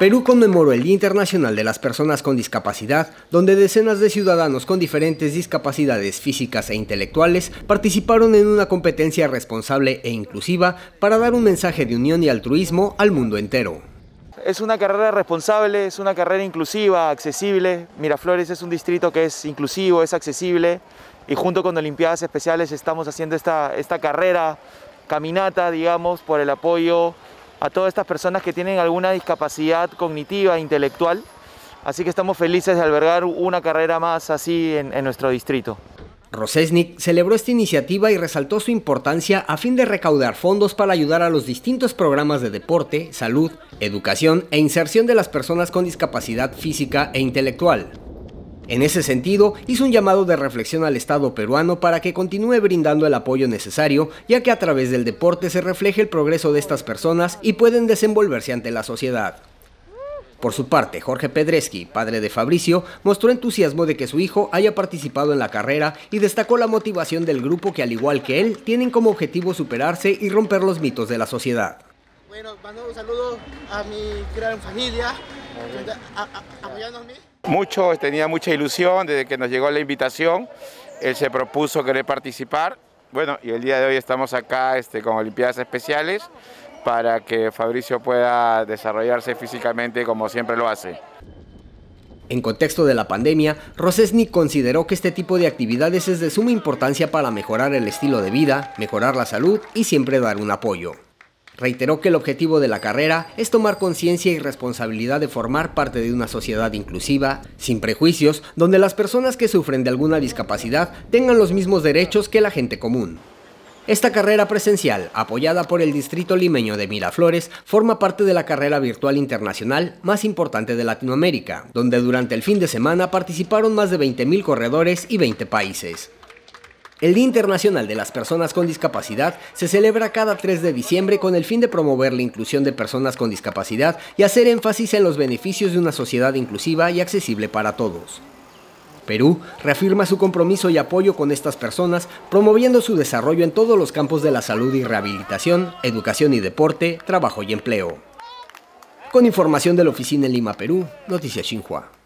Perú conmemoró el Día Internacional de las Personas con Discapacidad, donde decenas de ciudadanos con diferentes discapacidades físicas e intelectuales participaron en una competencia responsable e inclusiva para dar un mensaje de unión y altruismo al mundo entero. Es una carrera responsable, es una carrera inclusiva, accesible. Miraflores es un distrito que es inclusivo, es accesible y junto con Olimpiadas Especiales estamos haciendo esta, esta carrera, caminata, digamos, por el apoyo a todas estas personas que tienen alguna discapacidad cognitiva intelectual. Así que estamos felices de albergar una carrera más así en, en nuestro distrito. Rosesnik celebró esta iniciativa y resaltó su importancia a fin de recaudar fondos para ayudar a los distintos programas de deporte, salud, educación e inserción de las personas con discapacidad física e intelectual. En ese sentido, hizo un llamado de reflexión al Estado peruano para que continúe brindando el apoyo necesario, ya que a través del deporte se refleja el progreso de estas personas y pueden desenvolverse ante la sociedad. Por su parte, Jorge Pedreschi, padre de Fabricio, mostró entusiasmo de que su hijo haya participado en la carrera y destacó la motivación del grupo que, al igual que él, tienen como objetivo superarse y romper los mitos de la sociedad. Bueno, mando un saludo a mi gran familia, mucho, tenía mucha ilusión desde que nos llegó la invitación. Él se propuso querer participar. Bueno, y el día de hoy estamos acá este, con Olimpiadas Especiales para que Fabricio pueda desarrollarse físicamente como siempre lo hace. En contexto de la pandemia, Rosesny consideró que este tipo de actividades es de suma importancia para mejorar el estilo de vida, mejorar la salud y siempre dar un apoyo. Reiteró que el objetivo de la carrera es tomar conciencia y responsabilidad de formar parte de una sociedad inclusiva, sin prejuicios, donde las personas que sufren de alguna discapacidad tengan los mismos derechos que la gente común. Esta carrera presencial, apoyada por el Distrito Limeño de Miraflores, forma parte de la carrera virtual internacional más importante de Latinoamérica, donde durante el fin de semana participaron más de 20.000 corredores y 20 países. El Día Internacional de las Personas con Discapacidad se celebra cada 3 de diciembre con el fin de promover la inclusión de personas con discapacidad y hacer énfasis en los beneficios de una sociedad inclusiva y accesible para todos. Perú reafirma su compromiso y apoyo con estas personas, promoviendo su desarrollo en todos los campos de la salud y rehabilitación, educación y deporte, trabajo y empleo. Con información de la oficina en Lima, Perú, Noticias Xinhua.